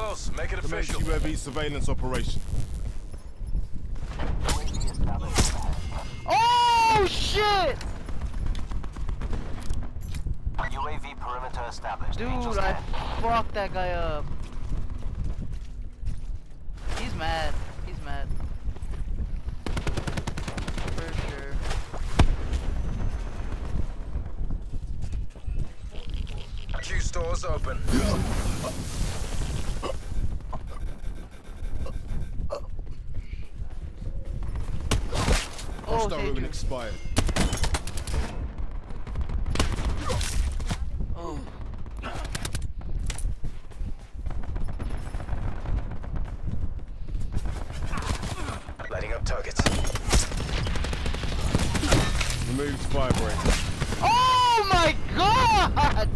UAV surveillance operation. Oh shit! UAV perimeter established. Dude, Angels I ahead. fucked that guy up. He's mad. He's mad. For sure. Q stores open. Oh, Hostile thank ruin you. expired. Oh. Lighting up targets. Removed firebreak. Oh my god!